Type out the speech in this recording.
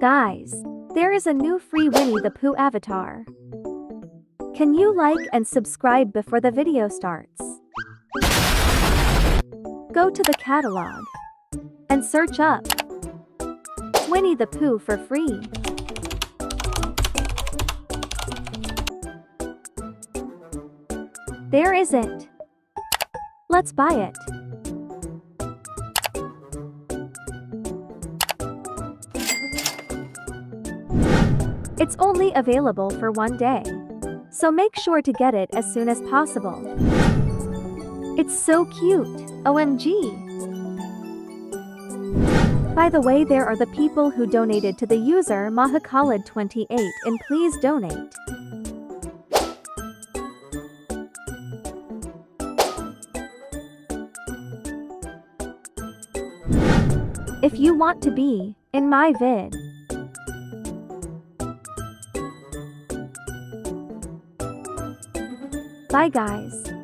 Guys, there is a new free Winnie the Pooh avatar. Can you like and subscribe before the video starts? Go to the catalog and search up Winnie the Pooh for free. There isn't. Let's buy it. It's only available for one day. So make sure to get it as soon as possible. It's so cute, OMG. By the way there are the people who donated to the user Mahakhalid28 and please donate. If you want to be in my vid. Bye guys.